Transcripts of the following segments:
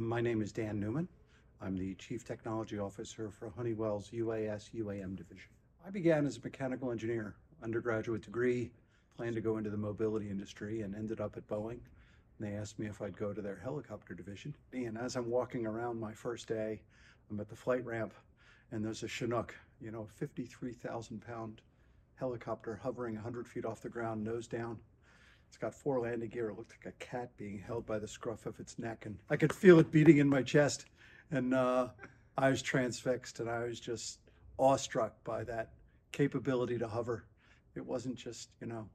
My name is Dan Newman. I'm the Chief Technology Officer for Honeywell's UAS UAM division. I began as a mechanical engineer, undergraduate degree, planned to go into the mobility industry, and ended up at Boeing. And they asked me if I'd go to their helicopter division. And as I'm walking around my first day, I'm at the flight ramp, and there's a Chinook, you know, 53,000 pound helicopter hovering 100 feet off the ground, nose down. It's got four landing gear. It looked like a cat being held by the scruff of its neck, and I could feel it beating in my chest. And uh, I was transfixed, and I was just awestruck by that capability to hover. It wasn't just, you know,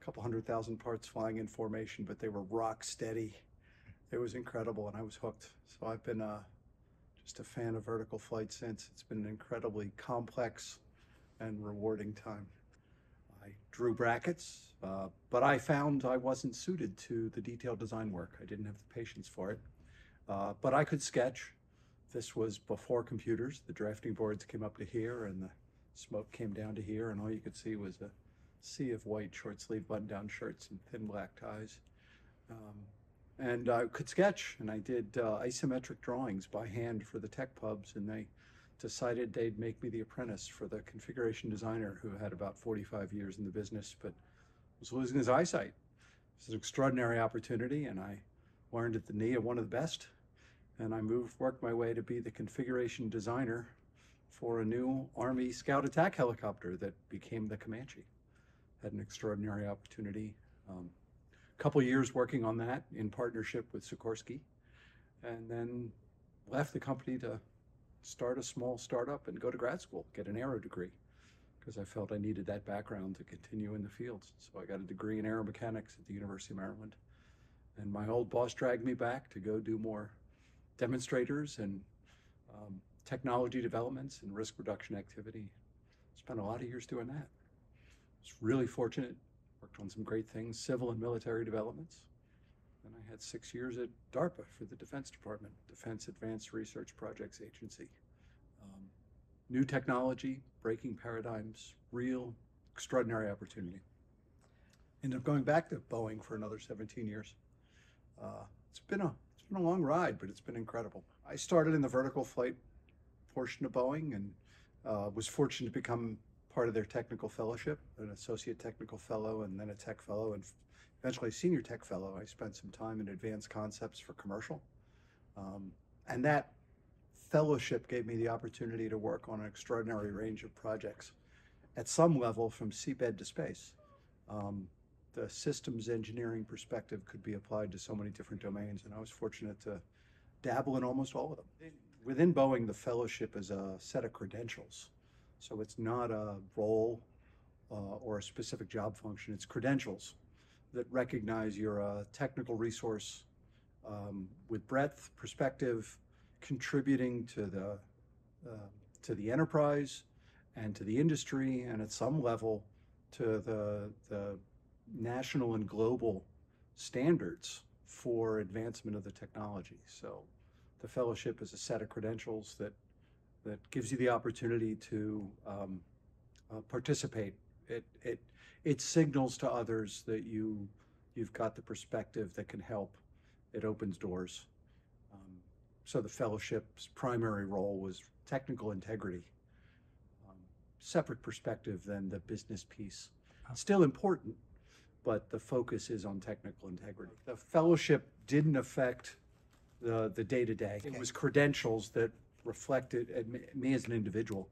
a couple hundred thousand parts flying in formation, but they were rock steady. It was incredible, and I was hooked. So I've been uh, just a fan of vertical flight since. It's been an incredibly complex and rewarding time. Drew brackets, uh, but I found I wasn't suited to the detailed design work. I didn't have the patience for it. Uh, but I could sketch. This was before computers. The drafting boards came up to here and the smoke came down to here, and all you could see was a sea of white short sleeve button down shirts and thin black ties. Um, and I could sketch, and I did uh, isometric drawings by hand for the tech pubs, and they decided they'd make me the apprentice for the configuration designer who had about 45 years in the business, but was losing his eyesight. It was an extraordinary opportunity, and I learned at the knee of one of the best. And I moved, worked my way to be the configuration designer for a new Army Scout attack helicopter that became the Comanche. Had an extraordinary opportunity. Um, couple years working on that in partnership with Sikorsky, and then left the company to start a small startup and go to grad school, get an aero degree, because I felt I needed that background to continue in the fields. So I got a degree in aeromechanics at the University of Maryland. And my old boss dragged me back to go do more demonstrators and um, technology developments and risk reduction activity. Spent a lot of years doing that. Was really fortunate Worked on some great things, civil and military developments. And I had six years at DARPA for the Defense Department, Defense Advanced Research Projects Agency. Um, new technology, breaking paradigms, real extraordinary opportunity. Ended up going back to Boeing for another 17 years. Uh, it's been a it's been a long ride, but it's been incredible. I started in the vertical flight portion of Boeing and uh, was fortunate to become part of their technical fellowship, an associate technical fellow, and then a tech fellow, and eventually senior tech fellow. I spent some time in advanced concepts for commercial. Um, and that fellowship gave me the opportunity to work on an extraordinary range of projects at some level from seabed to space. Um, the systems engineering perspective could be applied to so many different domains, and I was fortunate to dabble in almost all of them. Within Boeing, the fellowship is a set of credentials so it's not a role uh, or a specific job function, it's credentials that recognize you're a technical resource um, with breadth, perspective, contributing to the uh, to the enterprise and to the industry, and at some level to the the national and global standards for advancement of the technology. So the fellowship is a set of credentials that that gives you the opportunity to um, uh, participate. It, it, it signals to others that you, you've got the perspective that can help. It opens doors. Um, so the fellowship's primary role was technical integrity, um, separate perspective than the business piece. Still important, but the focus is on technical integrity. The fellowship didn't affect the the day to day. It was credentials that reflected at me as an individual,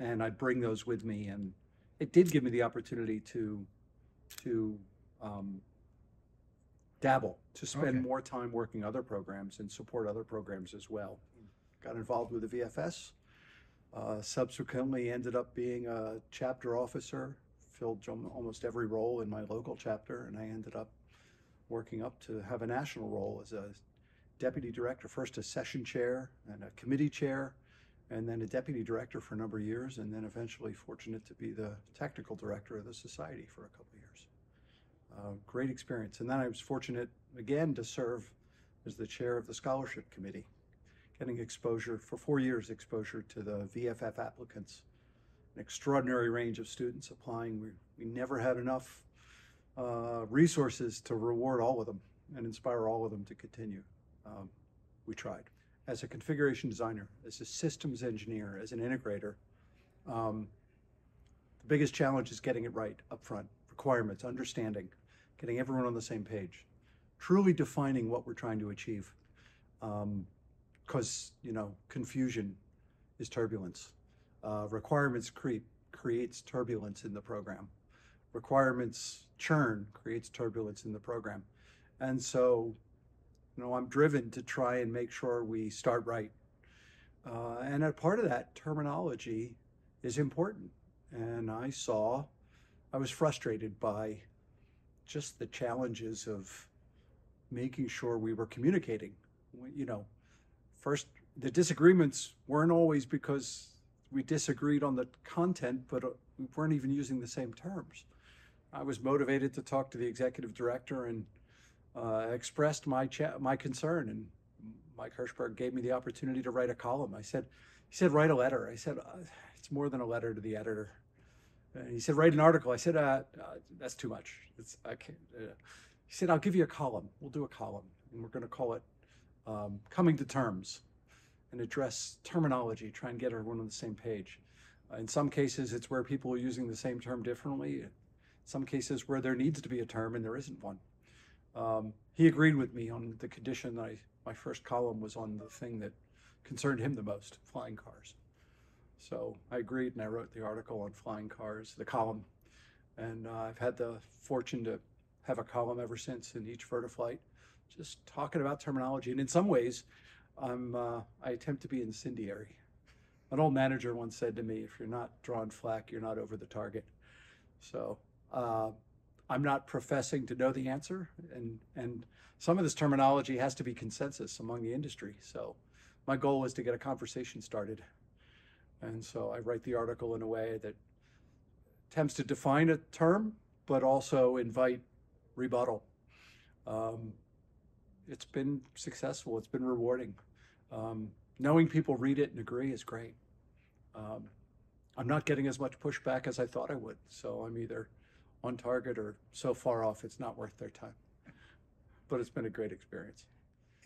and I bring those with me. And it did give me the opportunity to to um, dabble, to spend Okay. more time working other programs and support other programs as well. Got involved with the VFS. Uh, subsequently, ended up being a chapter officer, filled almost every role in my local chapter, and I ended up working up to have a national role as a deputy director, first a session chair and a committee chair, and then a deputy director for a number of years, and then eventually fortunate to be the technical director of the society for a couple of years. Uh, great experience. And then I was fortunate again to serve as the chair of the scholarship committee, getting exposure for four years exposure to the VFF applicants, an extraordinary range of students applying. We, we never had enough uh, resources to reward all of them and inspire all of them to continue. Um, we tried. As a configuration designer, as a systems engineer, as an integrator, um, the biggest challenge is getting it right up front. Requirements, understanding, getting everyone on the same page, truly defining what we're trying to achieve. Because, you know, confusion is turbulence. Uh, requirements creep creates turbulence in the program. Requirements churn creates turbulence in the program. And so, you know, I'm driven to try and make sure we start right. Uh, and a part of that terminology is important. And I saw, I was frustrated by just the challenges of making sure we were communicating. You know, first, the disagreements weren't always because we disagreed on the content, but uh, we weren't even using the same terms. I was motivated to talk to the executive director and uh, expressed my cha- my concern, and Mike Hirschberg gave me the opportunity to write a column. I said, he said, write a letter. I said, uh, it's more than a letter to the editor. And he said, write an article. I said, uh, uh, that's too much. It's, I can't. Uh. He said, I'll give you a column. We'll do a column, and we're going to call it um, "Coming to Terms," and address terminology, try and get everyone on the same page. In some cases, it's where people are using the same term differently. In some cases, where there needs to be a term and there isn't one. Um, he agreed with me on the condition that I, my first column was on the thing that concerned him the most, flying cars. So I agreed and I wrote the article on flying cars, the column. And uh, I've had the fortune to have a column ever since in each Vertiflite, just talking about terminology. And in some ways, I'm, uh, I attempt to be incendiary. An old manager once said to me, if you're not drawing flack, you're not over the target. So uh, I'm not professing to know the answer, and and some of this terminology has to be consensus among the industry. So my goal is to get a conversation started, and so I write the article in a way that attempts to define a term, but also invite rebuttal. Um, it's been successful. It's been rewarding. Um, knowing people read it and agree is great. Um, I'm not getting as much pushback as I thought I would, so I'm either on target or so far off it's not worth their time. But it's been a great experience.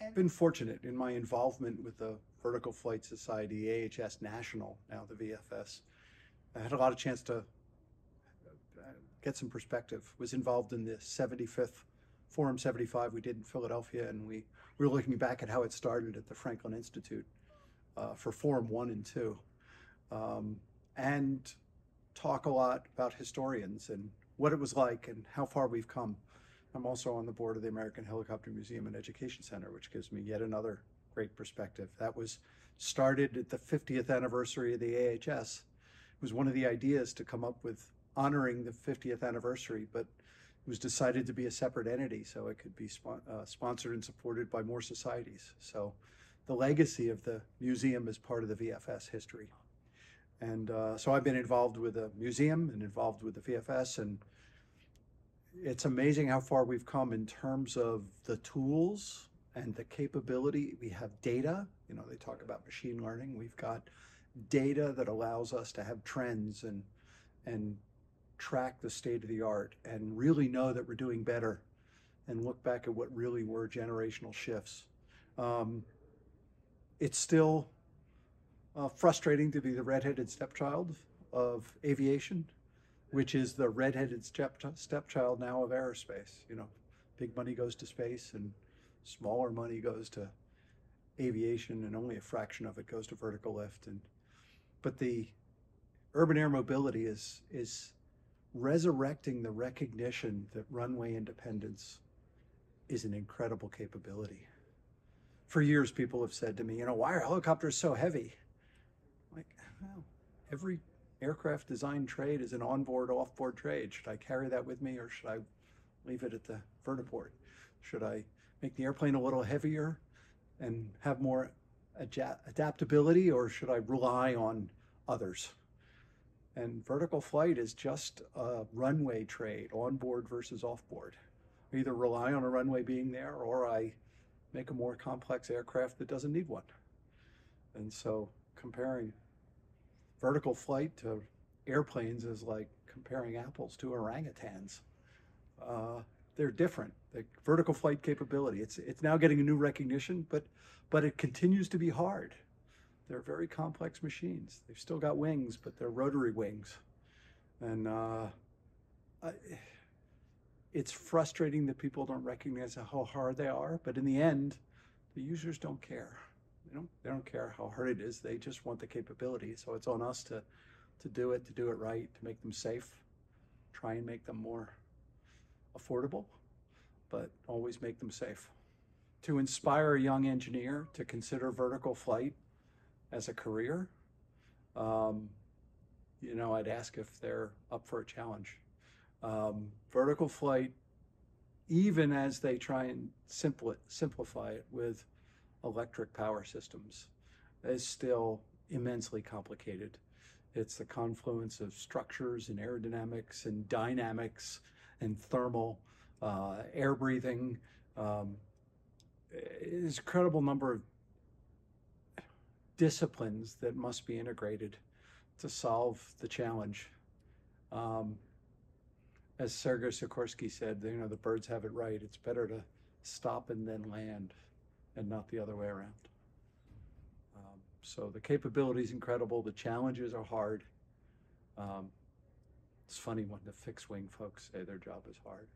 And- Been fortunate in my involvement with the Vertical Flight Society, AHS National, now the VFS. I had a lot of chance to uh, get some perspective. Was involved in the 75th Forum 75 we did in Philadelphia, and we, we were looking back at how it started at the Franklin Institute uh, for Forum 1 and 2. Um, and talk a lot about historians and what it was like and how far we've come. I'm also on the board of the American Helicopter Museum and Education Center, which gives me yet another great perspective. That was started at the 50th anniversary of the AHS. It was one of the ideas to come up with honoring the 50th anniversary, but it was decided to be a separate entity so it could be spon- uh, sponsored and supported by more societies. So the legacy of the museum is part of the VFS history. And uh, so I've been involved with the museum and involved with the VFS, and it's amazing how far we've come in terms of the tools and the capability. We have data, you know, they talk about machine learning. We've got data that allows us to have trends and and track the state of the art and really know that we're doing better and look back at what really were generational shifts. Um, it's still uh, frustrating to be the redheaded stepchild of aviation, which is the redheaded step stepchild now of aerospace. You know, big money goes to space and smaller money goes to aviation, and only a fraction of it goes to vertical lift. And but the urban air mobility is is resurrecting the recognition that runway independence is an incredible capability. For years, people have said to me, you know, why are helicopters so heavy? Like, well, every aircraft design trade is an onboard, offboard trade. Should I carry that with me or should I leave it at the vertiport? Should I make the airplane a little heavier and have more adaptability or should I rely on others? And vertical flight is just a runway trade, onboard versus offboard. I either rely on a runway being there or I make a more complex aircraft that doesn't need one. And so comparing vertical flight to airplanes is like comparing apples to orangutans. Uh, they're different. The vertical flight capability, it's, it's now getting a new recognition, but, but it continues to be hard. They're very complex machines. They've still got wings, but they're rotary wings. And uh, I, it's frustrating that people don't recognize how hard they are, but in the end, the users don't care. They don't, they don't care how hard it is. They just want the capability. So it's on us to, to do it, to do it right, to make them safe, try and make them more affordable, but always make them safe. To inspire a young engineer to consider vertical flight as a career, um, you know, I'd ask if they're up for a challenge. Um, vertical flight, even as they try and simpli- simplify it with electric power systems, is still immensely complicated. It's the confluence of structures and aerodynamics and dynamics and thermal, uh, air breathing. Um, incredible number of disciplines that must be integrated to solve the challenge. Um, as Sergei Sikorsky said, you know, the birds have it right. It's better to stop and then land and not the other way around. Um, so the capability is incredible. The challenges are hard. Um, it's funny when the fixed wing folks say their job is hard.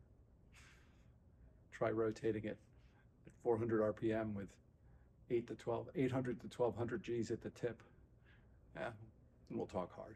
Try rotating it at 400 RPM with 8 to 12, 800 to 1200 Gs at the tip. Yeah, and we'll talk hard.